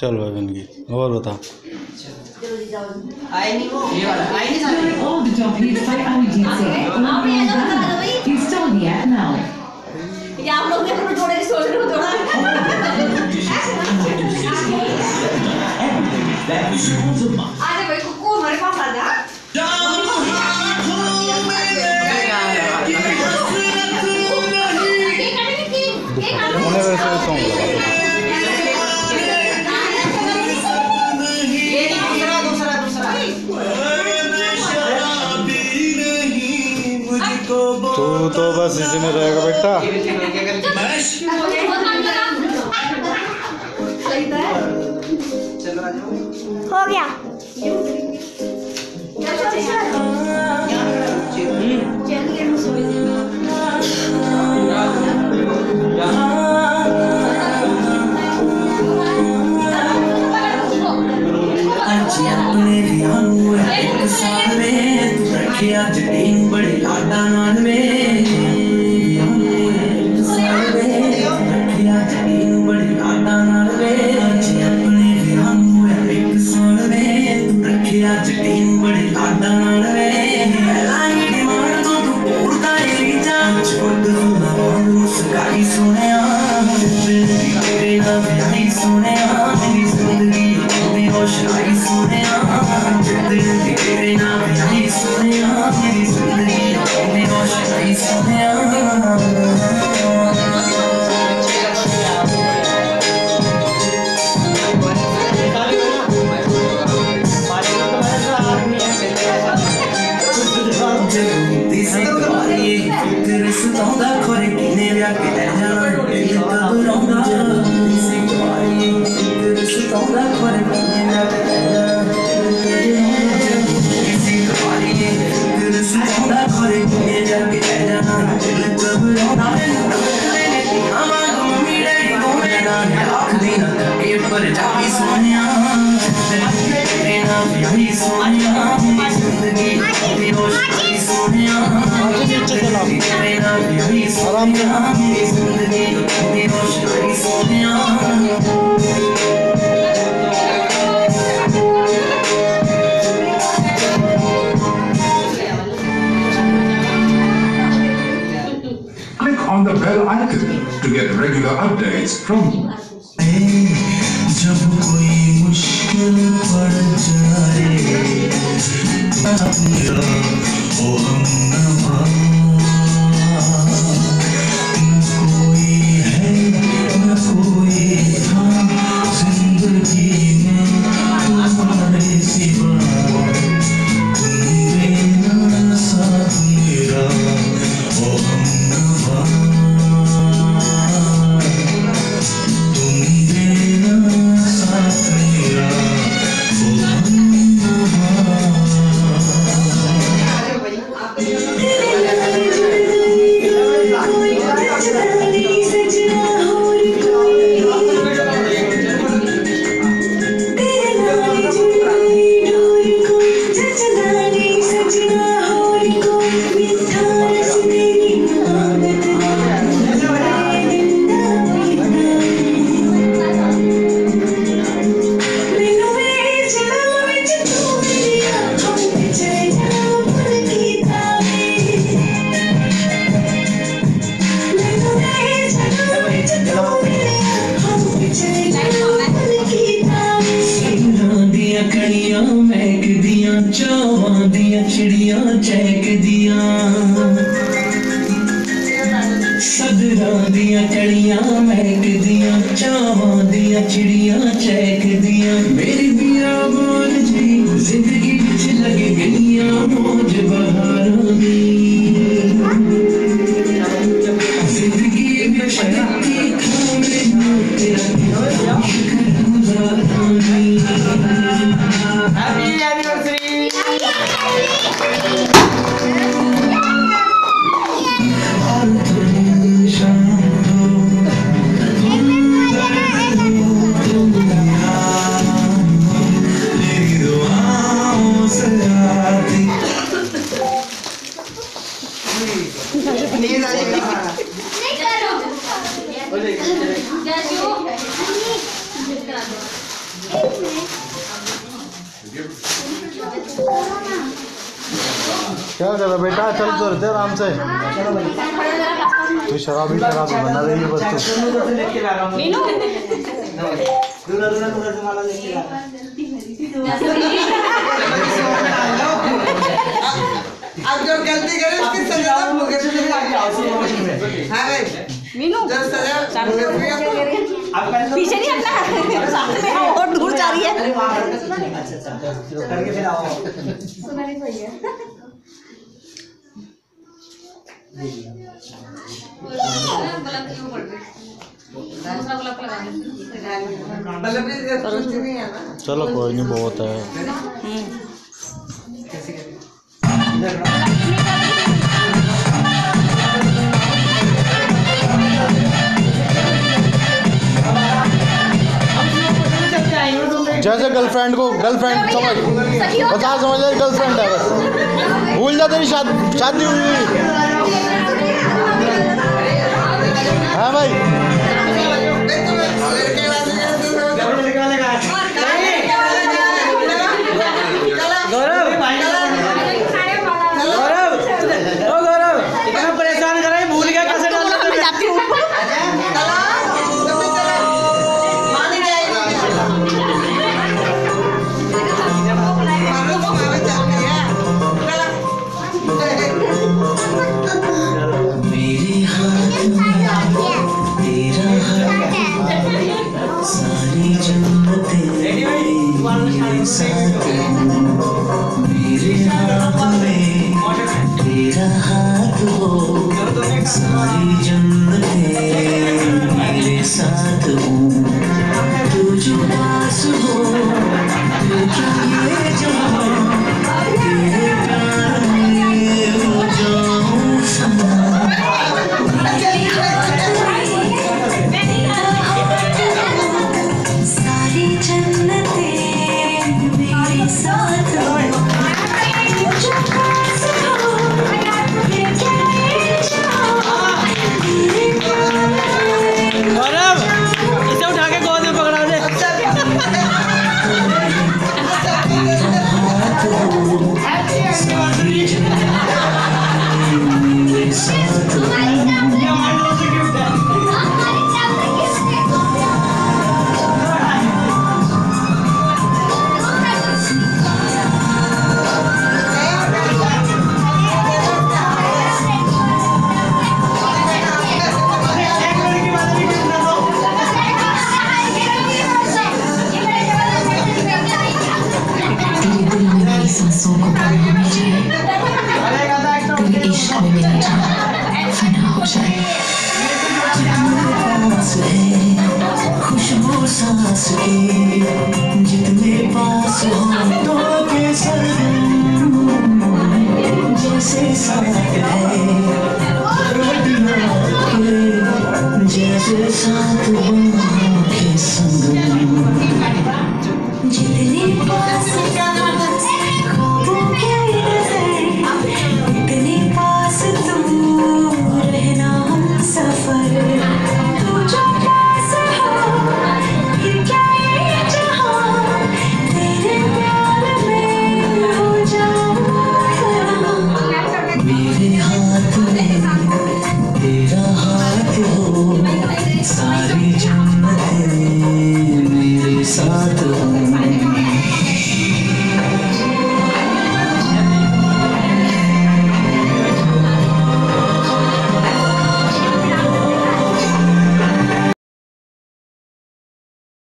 चल भाई बन गई और बता। आए नहीं वो ये वाला आए नहीं सारे। All the documents by audience. Install the app now. या आप लोग देखो थोड़े सोच रहे हो थोड़ा। आजा भाई तू बस इसी में रहेगा बेटा। हो गया। Dizem que o marido interessa tão da cor que nele há regular updates from जब कोई मुश्किल पड़ जाए मेरा ओ हमनवा न चिड़िया चैक दिया। सदरा दिया, कड़िया महक दिया, चावा दिया, चिड़िया चैक दिया। मेरी दिया बोल जी, ज़िंदगी क्या कर रहा बेटा? चल तो रहते आराम से। तू शराबी शराबी बना रही है बस तू। अब जो गलती करे उसकी सजा तो भुगतनी है हाँ भाई। मीनू? जो सजा भुगतनी है पीछे नहीं हटना सामने में हाँ, और दूर जा रही है। अरे वहाँ अच्छा अच्छा करके फिर आओ। कुछ नहीं है। चलो कोई नहीं बहुत है। जैसे गर्लफ्रेंड को गर्लफ्रेंड समझ बता समझ ले गर्लफ्रेंड है बस। भूल जाते तेरी शादी शादी हुई। है हाँ भाई। मेरे हाथ में तेरा हाथ हो सारी जन्नतें मेरे साथ जैसे साथ है।